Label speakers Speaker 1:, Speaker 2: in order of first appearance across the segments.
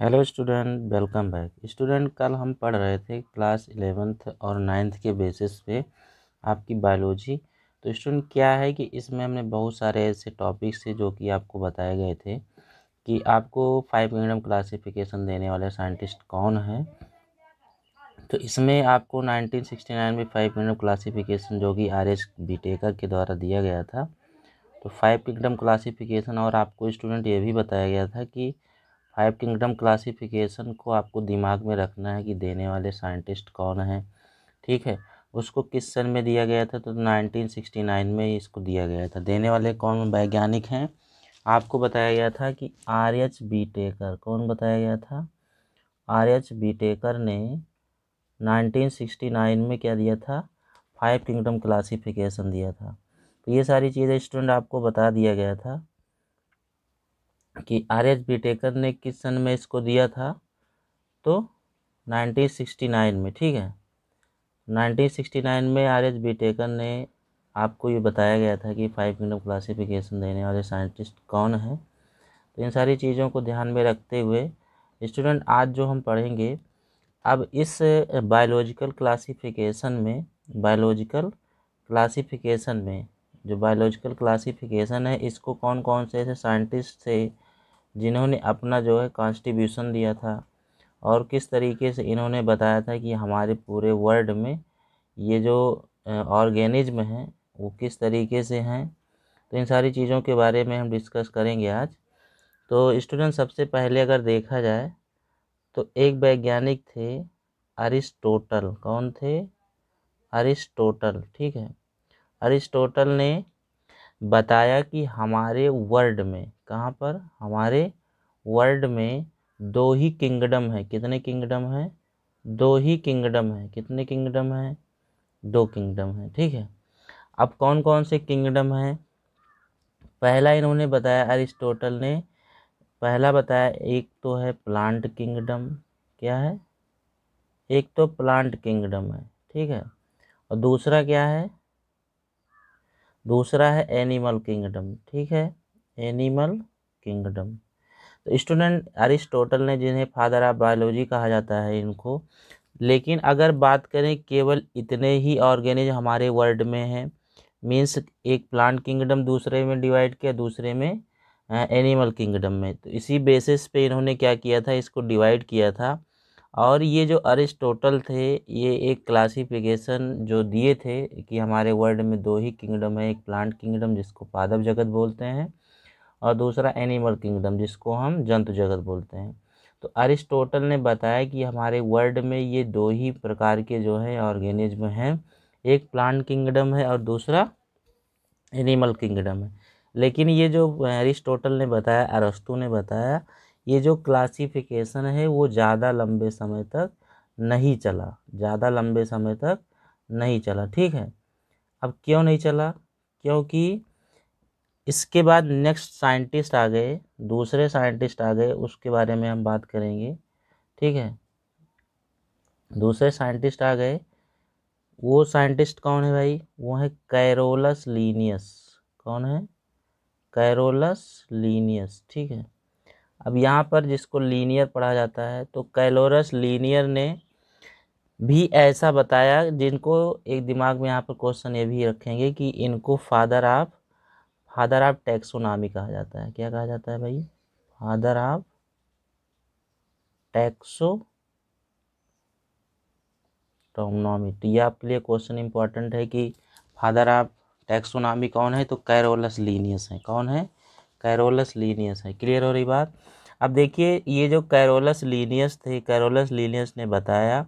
Speaker 1: Hello student, welcome back. Student, कल हम पढ़ रहे थे क्लास इलेवेंथ और नाइन्थ के बेसिस पे आपकी बायोलॉजी। तो स्टूडेंट, क्या है कि इसमें हमने बहुत सारे ऐसे टॉपिक्स थे जो कि आपको बताए गए थे कि आपको फाइव किंगडम क्लासिफिकेशन देने वाले साइंटिस्ट कौन है। तो इसमें आपको 1969 में फाइव किंगडम क्लासिफिकेशन जो कि आर एस बीटेकर के द्वारा दिया गया था। तो फाइव किंगडम क्लासिफिकेशन और आपको स्टूडेंट ये भी बताया गया था कि फाइव किंगडम क्लासिफिकेशन को आपको दिमाग में रखना है कि देने वाले साइंटिस्ट कौन हैं, ठीक है? उसको किस सन में दिया गया था? तो 1969 में इसको दिया गया था। देने वाले कौन वैज्ञानिक हैं? आपको बताया गया था कि आर एच बी टेकर कौन बताया गया था? आर एच बी टेकर ने 1969 में क्या दिया था? फाइव किंगडम क्लासिफिकेशन दिया था। तो ये सारी चीज़ें स्टूडेंट आपको बता दिया गया था। कि आर एच बी टेकर ने किस सन में इसको दिया था? तो 1969 में, ठीक है? 1969 में आर एच बी टेकर ने आपको ये बताया गया था कि फाइव किंगडम क्लासिफिकेशन देने वाले साइंटिस्ट कौन हैं? तो इन सारी चीज़ों को ध्यान में रखते हुए स्टूडेंट आज जो हम पढ़ेंगे, अब इस बायोलॉजिकल क्लासिफिकेशन में बायोलॉजिकल क्लासिफिकेशन में, जो बायोलॉजिकल क्लासिफिकेशन है, इसको कौन कौन से ऐसे साइंटिस्ट थे जिन्होंने अपना जो है कॉन्स्टिब्यूशन दिया था और किस तरीके से इन्होंने बताया था कि हमारे पूरे वर्ल्ड में ये जो ऑर्गेनिज्म हैं, वो किस तरीके से हैं। तो इन सारी चीज़ों के बारे में हम डिस्कस करेंगे आज। तो स्टूडेंट सबसे पहले अगर देखा जाए तो एक वैज्ञानिक थे अरिस्टोटल। कौन थे? अरिस्टोटल, ठीक है। अरिस्टोटल ने बताया कि हमारे वर्ल्ड में, कहाँ पर? हमारे वर्ल्ड में दो ही किंगडम है। कितने किंगडम है? दो ही किंगडम है। कितने किंगडम है? दो किंगडम है। ठीक है। अब कौन कौन से किंगडम हैं? पहला इन्होंने बताया, अरिस्टोटल ने। पहला बताया, एक तो है प्लांट किंगडम क्या है? एक तो प्लांट किंगडम है। ठीक है। और दूसरा क्या है? दूसरा है एनिमल किंगडम, ठीक है? Animal kingdom. तो स्टूडेंट अरिस्टोटल ने जिन्हें फादर ऑफ़ बायोलॉजी कहा जाता है इनको, लेकिन अगर बात करें केवल इतने ही ऑर्गेनिज हमारे वर्ल्ड में हैं मीन्स एक प्लांट किंगडम दूसरे में डिवाइड किया, दूसरे में एनिमल किंगडम में तो इसी बेसिस पे इन्होंने क्या किया था? इसको डिवाइड किया था। और ये जो अरिस्टोटल थे, ये एक क्लासिफिकेशन जो दिए थे कि हमारे वर्ल्ड में दो ही किंगडम है, एक प्लांट किंगडम जिसको पादप जगत बोलते हैं और दूसरा एनिमल किंगडम जिसको हम जंतु जगत बोलते हैं। तो अरिस्टोटल ने बताया कि हमारे वर्ल्ड में ये दो ही प्रकार के जो है ऑर्गेनिज्म हैं, एक प्लांट किंगडम है और दूसरा एनिमल किंगडम है। लेकिन ये जो अरिस्टोटल ने बताया, अरस्तु ने बताया ये जो क्लासिफिकेशन है, वो ज़्यादा लंबे समय तक नहीं चला। ज़्यादा लंबे समय तक नहीं चला। ठीक है? अब क्यों नहीं चला? क्योंकि इसके बाद नेक्स्ट साइंटिस्ट आ गए, दूसरे साइंटिस्ट आ गए, उसके बारे में हम बात करेंगे। ठीक है? दूसरे साइंटिस्ट आ गए, वो साइंटिस्ट कौन है भाई? वो है कैरोलस लीनियस कौन है? कैरोलस लीनियस ठीक है? अब यहाँ पर जिसको लीनियर पढ़ा जाता है तो कैलोरस लीनियर ने भी ऐसा बताया जिनको एक दिमाग में यहाँ पर क्वेश्चन ये भी रखेंगे कि इनको father of father of taxonomy कहा जाता है। क्या कहा जाता है भाई? फादर ऑफ़ टैक्सो टोमनॉमी तो ये आपके लिए क्वेश्चन इंपॉर्टेंट है कि फादर ऑफ़ टैक्सोनॉमी कौन है? तो कैरोलस लीनियस है। कौन है? कैरोलस लीनियस है। क्लियर हो रही बात? अब देखिए, ये जो कैरोलस लीनियस थे, कैरोलस लीनियस ने बताया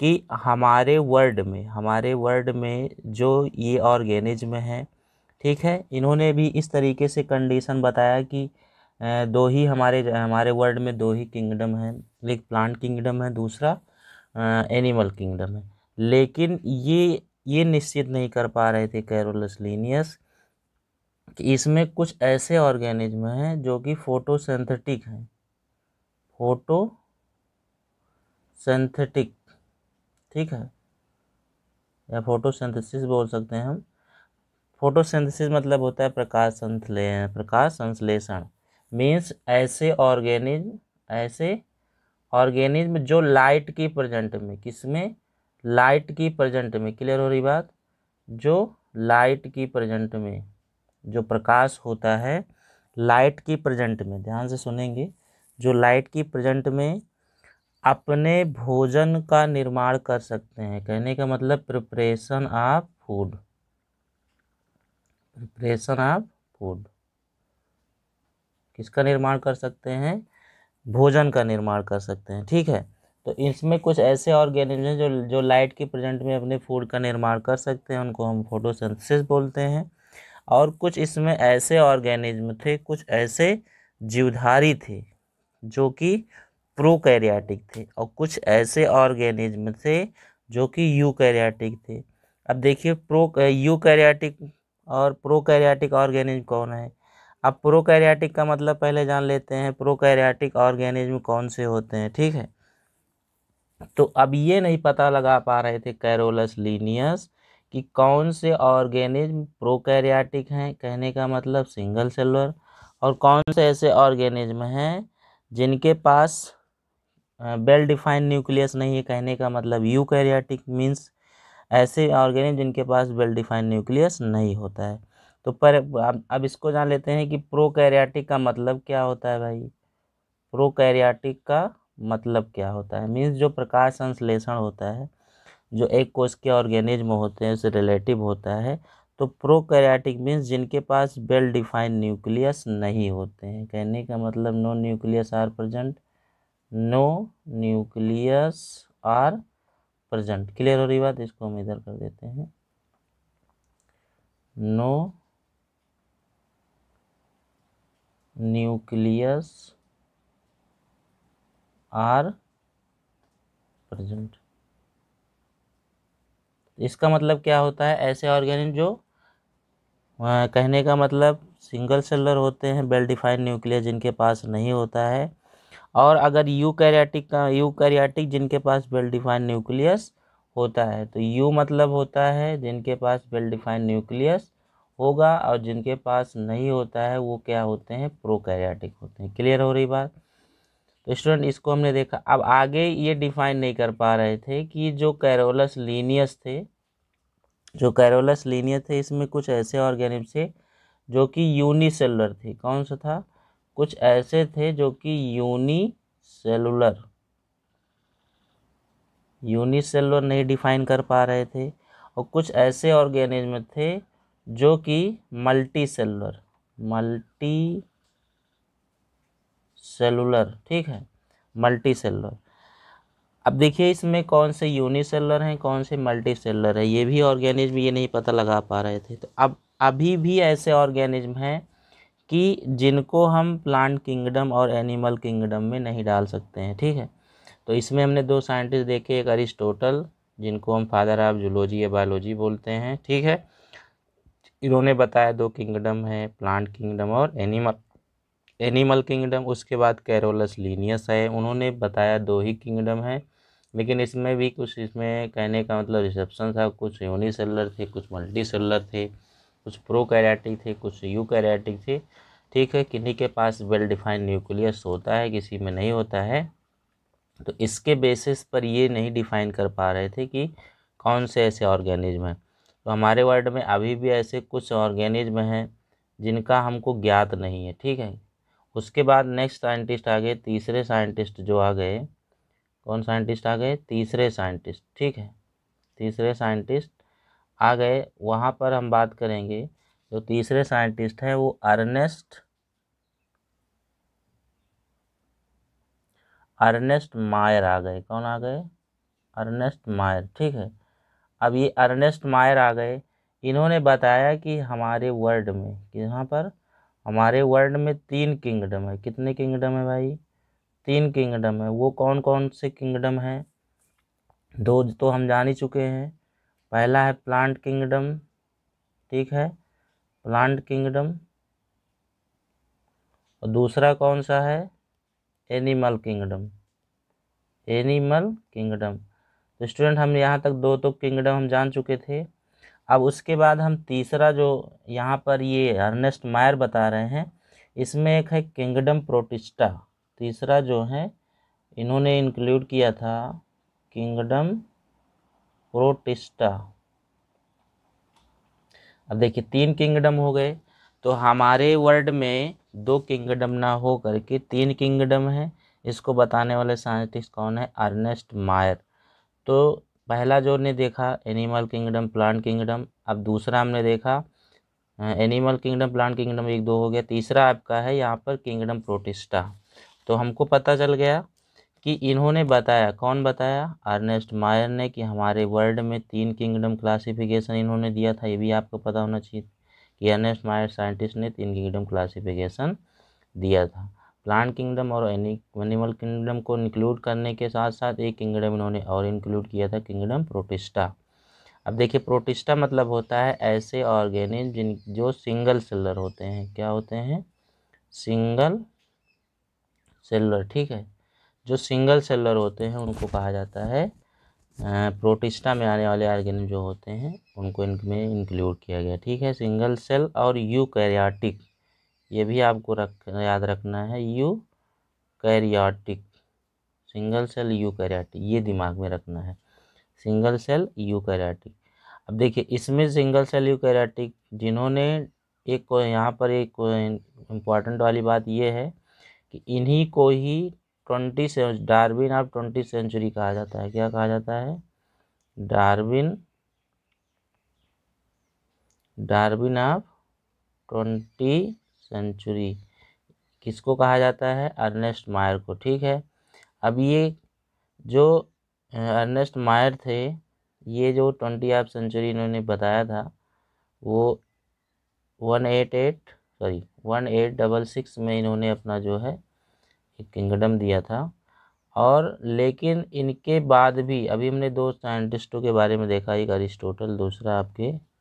Speaker 1: कि हमारे वर्ल्ड में, हमारे वर्ल्ड में जो ये ऑर्गेनिज्म है, ठीक है, इन्होंने भी इस तरीके से कंडीशन बताया कि दो ही हमारे हमारे वर्ल्ड में दो ही किंगडम है, एक प्लांट किंगडम है, दूसरा एनिमल किंगडम है। लेकिन ये ये निश्चित नहीं कर पा रहे थे कैरोलस लीनियस। कि इसमें कुछ ऐसे ऑर्गेनिज्म हैं जो कि फोटोसिंथेटिक हैं। फ़ोटो सिंथेटिक, ठीक है? या फोटोसिंथेसिस बोल सकते हैं हम। फोटोसिंथेसिस मतलब होता है प्रकाश संश्ले प्रकाश संश्लेषण। मीन्स ऐसे ऑर्गेनिज्म ऐसे ऑर्गेनिज्म जो लाइट की प्रेजेंट में, किसमें? लाइट की प्रेजेंट में। क्लियर हो रही बात? जो लाइट की प्रेजेंट में। जो प्रकाश होता है, लाइट की प्रेजेंट में, ध्यान से सुनेंगे, जो लाइट की प्रेजेंट में अपने भोजन का निर्माण कर सकते हैं। कहने का मतलब preparation of food preparation of food किसका निर्माण कर सकते हैं? भोजन का निर्माण कर सकते हैं। ठीक है? तो इसमें कुछ ऐसे ऑर्गेनिज्म जो जो लाइट के प्रेजेंट में अपने फ़ूड का निर्माण कर सकते हैं। उनको हम फोटोसिंथेसिस बोलते हैं। और कुछ इसमें ऐसे ऑर्गेनिज्म थे, कुछ ऐसे जीवधारी थे, जो कि प्रोकैरियाटिक थे और कुछ ऐसे ऑर्गेनिज्म थे, जो कि यूकैरियाटिक थे। अब देखिए प्रो यूकैरियाटिक और प्रोकैरियाटिक ऑर्गेनिज्म कौन है? अब प्रोकैरियाटिक का मतलब पहले जान लेते हैं प्रोकैरियाटिक ऑर्गेनिज्म कौन से होते हैं, ठीक है? तो अब ये नहीं पता लगा पा रहे थे कैरोलस लीनियस कि कौन से ऑर्गेनिज्म प्रोकैरियाटिक हैं, कहने का मतलब सिंगल सेलुलर, और कौन से ऐसे ऑर्गेनिज्म हैं जिनके पास वेल डिफाइंड न्यूक्लियस नहीं है, कहने का मतलब यूकैरियाटिक मीन्स ऐसे ऑर्गेनिज्म जिनके पास वेल डिफाइंड न्यूक्लियस नहीं होता है। तो पर अब अब इसको जान लेते हैं कि प्रोकैरियाटिक का मतलब क्या होता है भाई? प्रोकैरियाटिक का मतलब क्या होता है? मीन्स जो प्रकाश संश्लेषण होता है जो एक कोश के ऑर्गेनिज्म होते हैं उसे रिलेटिव होता है तो प्रोकैरियाटिक मीन्स जिनके पास वेल डिफाइंड न्यूक्लियस नहीं होते हैं। कहने का मतलब no nucleus are present no nucleus are present clear हो रही बात? इसको हम इधर कर देते हैं। नो न्यूक्लियस आर प्रेजेंट इसका मतलब क्या होता है? ऐसे ऑर्गेनिज्म जो आ, कहने का मतलब सिंगल सेलर होते हैं वेल डिफाइंड न्यूक्लियस जिनके पास नहीं होता है। और अगर यू कैरियाटिक का यू कैरियाटिक जिनके पास वेल डिफाइंड न्यूक्लियस होता है तो यू मतलब होता है जिनके पास वेल डिफाइंड न्यूक्लियस होगा और जिनके पास नहीं होता है वो क्या होते हैं? प्रोकैरियाटिक होते हैं। क्लियर हो रही बात? तो स्टूडेंट इसको हमने देखा। अब आगे ये डिफाइन नहीं कर पा रहे थे कि जो कैरोलस लीनियस थे जो कैरोलस लीनियर थे, इसमें कुछ ऐसे ऑर्गेनिज्म थे जो कि यूनिसेलुलर थे। कौन सा था? कुछ ऐसे थे जो कि यूनिसेलुलर। यूनिसेलुलर नहीं डिफाइन कर पा रहे थे। और कुछ ऐसे ऑर्गेनिज्म थे जो कि मल्टी सेलुलर मल्टी सेलुलर ठीक है? मल्टी सेलुलर अब देखिए, इसमें कौन से यूनिसेलर हैं, कौन से मल्टी सेलर है? ये भी ऑर्गेनिज्म ये नहीं पता लगा पा रहे थे। तो अब, अभी भी ऐसे ऑर्गेनिज्म हैं कि जिनको हम प्लांट किंगडम और एनिमल किंगडम में नहीं डाल सकते हैं, ठीक है? तो इसमें हमने दो साइंटिस्ट देखे, एक अरिस्टोटल, जिनको हम फादर ऑफ़ जूलॉजी या बायोलॉजी बोलते हैं, ठीक है? इन्होंने बताया दो किंगडम है प्लांट किंगडम और एनिमल एनिमल किंगडम, उसके बाद कैरोलस लीनियस है, उन्होंने बताया दो ही किंगडम है, लेकिन इसमें भी कुछ, इसमें कहने का मतलब रिसेप्शन था, कुछ यूनिसेलर थे, कुछ मल्टी सेलर थे, कुछ प्रो कैरेटिक थे, कुछ यू कैरेटिक थे, ठीक है, किन्हीं के पास वेल डिफाइंड न्यूक्लियस होता है, किसी में नहीं होता है तो इसके बेसिस पर ये नहीं डिफाइन कर पा रहे थे कि कौन से ऐसे ऑर्गेनिज्म हैं। तो हमारे वर्ल्ड में अभी भी ऐसे कुछ ऑर्गेनिज्म हैं, जिनका हमको ज्ञात नहीं है, ठीक है उसके बाद नेक्स्ट साइंटिस्ट आ गए, तीसरे साइंटिस्ट जो आ गए, कौन साइंटिस्ट आ गए? तीसरे साइंटिस्ट ठीक है? तीसरे साइंटिस्ट आ गए, वहाँ पर हम बात करेंगे। जो तीसरे साइंटिस्ट हैं, वो अर्नेस्ट अर्नेस्ट मायर आ गए। कौन आ गए? अर्नेस्ट मायर, ठीक है? अब ये अर्नेस्ट मायर आ गए। इन्होंने बताया कि हमारे वर्ल्ड में, यहाँ पर हमारे वर्ल्ड में तीन किंगडम है। कितने किंगडम है भाई? तीन किंगडम है। वो कौन कौन से किंगडम है? दो तो हम जान ही चुके हैं। पहला है प्लांट किंगडम। ठीक है? Plant kingdom. और दूसरा कौन सा है? Animal kingdom. Animal kingdom. तो स्टूडेंट, हम यहाँ तक दो तो किंगडम हम जान चुके थे। अब उसके बाद हम तीसरा जो यहाँ पर ये अर्नेस्ट मायर बता रहे हैं, इसमें एक है किंगडम प्रोटिस्टा। तीसरा जो है, इन्होंने इंक्लूड किया था किंगडम प्रोटिस्टा। अब देखिए, तीन किंगडम हो गए तो हमारे वर्ल्ड में दो किंगडम ना हो करके तीन किंगडम है। इसको बताने वाले साइंटिस्ट कौन है? अर्नेस्ट मायर। तो पहला जो ने देखा एनिमल किंगडम प्लांट किंगडम अब दूसरा हमने देखा एनिमल किंगडम प्लांट किंगडम एक दो हो गया, तीसरा आपका है यहाँ पर किंगडम प्रोटिस्टा तो हमको पता चल गया कि इन्होंने बताया, कौन बताया? अर्नेस्ट मायर ने कि हमारे वर्ल्ड में तीन किंगडम क्लासिफिकेशन इन्होंने दिया था, ये भी आपको पता होना चाहिए कि अर्नेस्ट मायर साइंटिस्ट ने तीन किंगडम क्लासिफिकेशन दिया था। प्लांट किंगडम और एनिमल किंगडम को इंक्लूड करने के साथ साथ एक किंगडम इन्होंने और इंक्लूड किया था, किंगडम प्रोटिस्टा। अब देखिए, प्रोटिस्टा मतलब होता है ऐसे ऑर्गेनिज जिन, जो सिंगल सेलर होते हैं। क्या होते हैं? सिंगल सेलर, ठीक है? जो सिंगल सेलर होते हैं, उनको कहा जाता है प्रोटिस्टा में आने वाले ऑर्गेनिज्म जो होते हैं, उनको इनमें इंक्लूड किया गया, ठीक है? सिंगल सेल और यू कैरियाटिक ये भी आपको रख, याद रखना है, eukaryotic, single cell eukaryotic, ये दिमाग में रखना है, सिंगल सेल यू कैरियाटिक। अब देखिए, इसमें सिंगल सेल यू कैरियाटिक जिन्होंने एक यहाँ पर एक इंपॉर्टेंट वाली बात ये है कि इन्हीं को ही twenty Darwin of twenty century कहा जाता है, क्या कहा जाता है? Darwin Darwin of twenty century, किसको कहा जाता है? अर्नेस्ट मायर को, ठीक है? अब ये जो अर्नेस्ट मायर थे, ये जो ट्वेंटी ऑफ़ सेंचुरी इन्होंने बताया था, वो one eight eight, sorry, one eight double six में इन्होंने अपना जो है, एक किंगडम दिया था। और लेकिन इनके बाद भी, अभी हमने दो साइंटिस्टों के बारे में देखा, एक अरिस्टोटल, दूसरा आपके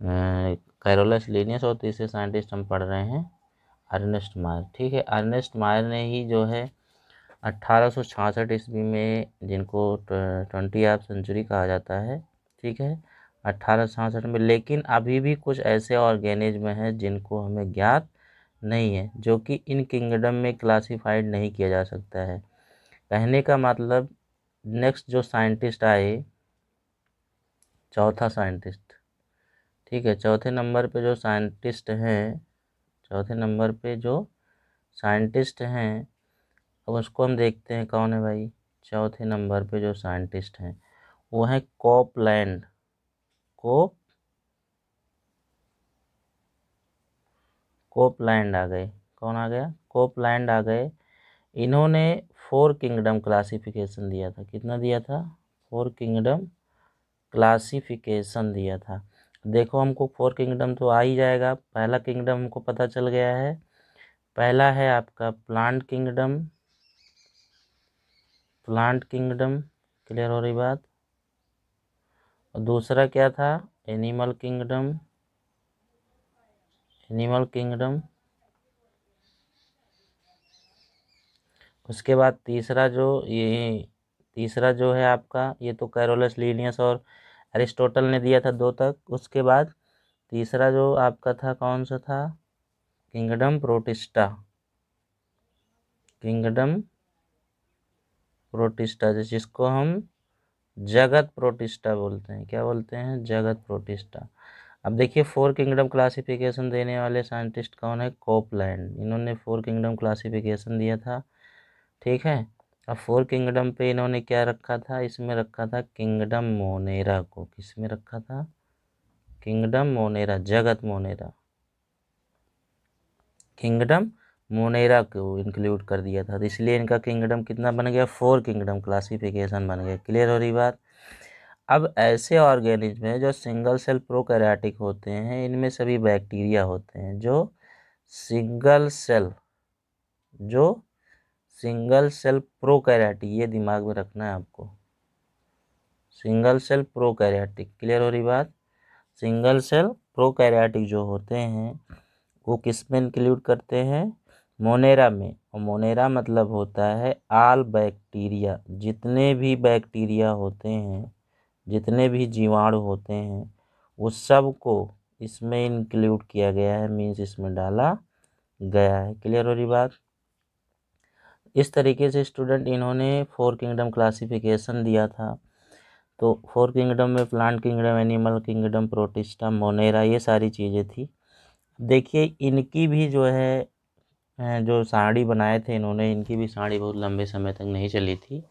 Speaker 1: कैरोलस लीनियस और तीसरे साइंटिस्ट हम पढ़ रहे हैं, अर्नेस्ट मायर। ठीक है, अर्नेस्ट मायर ने ही जो है अट्ठारह ईस्वी में जिनको ट्वेंटी ऑफ़ सेंचुरी कहा जाता है, ठीक है अट्ठारह में। लेकिन अभी भी कुछ ऐसे ऑर्गेनिज्म हैं जिनको हमें ज्ञात नहीं है, जो कि इन किंगडम में क्लासिफाइड नहीं किया जा सकता है। कहने का मतलब नेक्स्ट जो साइंटिस्ट आए, चौथा साइंटिस्ट ठीक है, चौथे नंबर पे जो साइंटिस्ट हैं, चौथे नंबर पे जो साइंटिस्ट हैं, अब उसको हम देखते हैं कौन है भाई? चौथे नंबर पे जो साइंटिस्ट हैं, वो हैं कोपलैंड। कोप कोपलैंड आ गए। कौन आ गया? कोपलैंड आ गए। इन्होंने फोर किंगडम क्लासिफिकेशन दिया था। कितना दिया था? फोर किंगडम क्लासिफिकेशन दिया था। देखो हमको फोर किंगडम तो आ ही जाएगा। पहला किंगडम हमको पता चल गया है। पहला है आपका plant kingdom. Plant kingdom, clear हो रही बात? और दूसरा क्या था? Animal kingdom. Animal kingdom. उसके बाद तीसरा जो ये, तीसरा जो है आपका, ये तो कैरोलस लीनियस और अरिस्टोटल ने दिया था दो तक। उसके बाद तीसरा जो आपका था, कौन सा था? Kingdom protista. किंगडम प्रोटिस्टा जिसको हम जगत प्रोटिस्टा बोलते हैं। क्या बोलते हैं? जगत प्रोटिस्टा। अब देखिए, फोर किंगडम क्लासिफिकेशन देने वाले साइंटिस्ट कौन है? कोपलैंड। इन्होंने फोर किंगडम क्लासिफिकेशन दिया था। ठीक है? अब फोर किंगडम पे इन्होंने क्या रखा था? इसमें रखा था किंगडम मोनेरा को। किसमें रखा था? किंगडम मोनेरा, जगत मोनेरा। किंगडम मोनेरा को इंक्लूड कर दिया था। तो इसलिए इनका किंगडम कितना बन गया? फोर किंगडम क्लासिफिकेशन बन गया। क्लियर हो रही बात? अब ऐसे ऑर्गेनिज्म हैं जो सिंगल सेल प्रोकैरियोटिक होते हैं। इनमें सभी बैक्टीरिया होते हैं जो सिंगल सेल जो सिंगल सेल प्रोकैरियोटिक, ये दिमाग में रखना है आपको। सिंगल सेल प्रोकैरियोटिक, क्लियर हो रही बात? सिंगल सेल प्रोकैरियोटिक जो होते हैं, वो किसमें इंक्लूड करते हैं? मोनेरा में। और मोनेरा मतलब होता है आल बैक्टीरिया। जितने भी बैक्टीरिया होते हैं, जितने भी जीवाणु होते हैं, वो सबको इसमें इंक्लूड किया गया है मीन्स इसमें डाला गया है। क्लियर हो रही बात? इस तरीके से स्टूडेंट इन्होंने फोर किंगडम क्लासिफिकेशन दिया था। तो फोर किंगडम में plant kingdom, animal kingdom, Protista, Monera, ये सारी चीज़ें थी। देखिए, इनकी भी जो है जो साड़ी बनाए थे इन्होंने, इनकी भी साड़ी बहुत लंबे समय तक नहीं चली थी।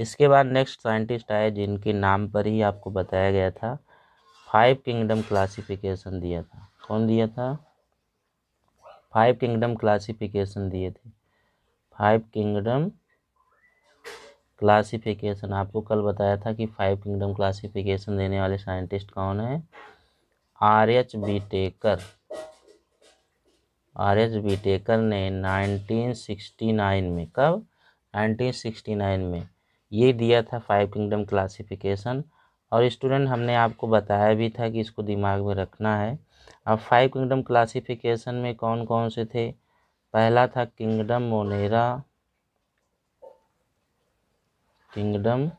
Speaker 1: इसके बाद नेक्स्ट साइंटिस्ट आए, जिनके नाम पर ही आपको बताया गया था, फाइव किंगडम क्लासिफिकेशन दिया था। कौन दिया था? फाइव किंगडम क्लासिफिकेशन दिए थे। Five kingdom classification. आपको कल बताया था कि फाइव किंगडम क्लासिफिकेशन देने वाले साइंटिस्ट कौन है? R H Whittaker R H Whittaker ने 1969 में, कब? 1969 में ये दिया था फाइव किंगडम क्लासिफिकेशन। और स्टूडेंट, हमने आपको बताया भी था कि इसको दिमाग में रखना है। अब फाइव किंगडम क्लासिफिकेशन में कौन कौन से थे? पहला था किंगडम मोनेरा। किंगडम।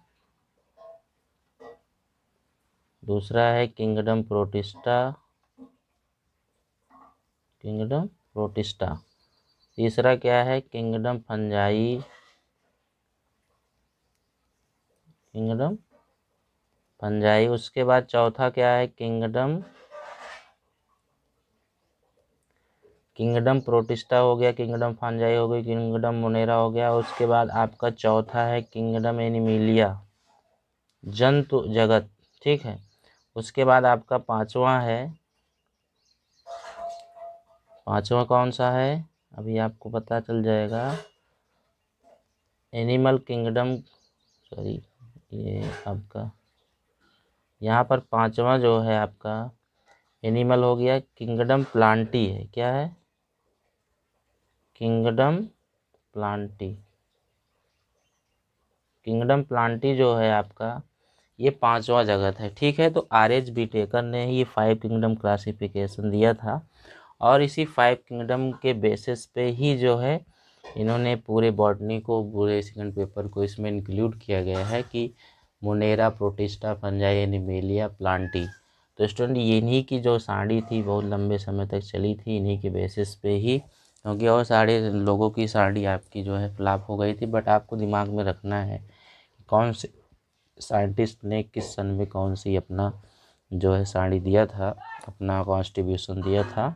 Speaker 1: दूसरा है किंगडम प्रोटिस्टा। Kingdom protista. तीसरा क्या है? Kingdom Fungi. Kingdom Fungi. उसके बाद चौथा क्या है? किंगडम किंगडम प्रोटिस्टा हो गया, किंगडम फंजाई हो गई, किंगडम मुनेरा हो गया, उसके बाद आपका चौथा है किंगडम एनिमिलिया, जंतु जगत, ठीक है? उसके बाद आपका पांचवा है, पांचवा कौन सा है? अभी आपको पता चल जाएगा, एनिमल किंगडम, सॉरी, ये आपका, यहाँ पर पांचवा जो है आपका, एनिमल हो गया, किंगडम प्लांटी है, क्या है? Kingdom Plantae. किंगडम प्लांटी जो है आपका, ये पांचवा जगत है ठीक है तो आर एच बी टेकर ने ये फाइव किंगडम क्लासिफिकेशन दिया था और इसी फाइव किंगडम के बेसिस पे ही जो है, इन्होंने पूरे बॉटनी को पूरे सेकंड पेपर को इसमें इंक्लूड किया गया है कि Monera, Protista Fungi Animalia, Plantae. तो स्टूडेंट इन्हीं की जो साड़ी थी, बहुत लंबे समय तक चली थी, इन्हीं के बेसिस पे ही क्योंकि और सारे लोगों की साड़ी आपकी जो है फ्लॉप हो गई थी, बट आपको दिमाग में रखना है कौन से साइंटिस्ट ने किस सन में कौन सी अपना जो है साड़ी दिया था, अपना कॉन्स्टिब्यूशन दिया था।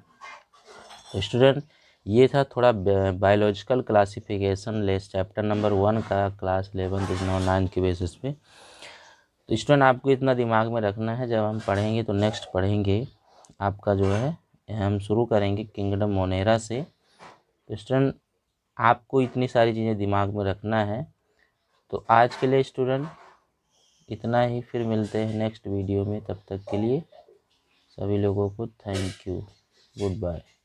Speaker 1: तो स्टूडेंट ये था थोड़ा biological classification less chapter number one का क्लास इलेवन नौ नाइन के बेसिस पे। तो स्टूडेंट आपको इतना दिमाग में रखना है, जब हम पढ़ेंगे तो नेक्स्ट पढ़ेंगे, आपका जो है, हम शुरू करेंगे किंगडम मोनेरा से। स्टूडेंट, आपको इतनी सारी चीज़ें दिमाग में रखना है। तो आज के लिए स्टूडेंट, इतना ही। फिर मिलते हैं नेक्स्ट वीडियो में। तब तक के लिए सभी लोगों को थैंक यू। Good bye.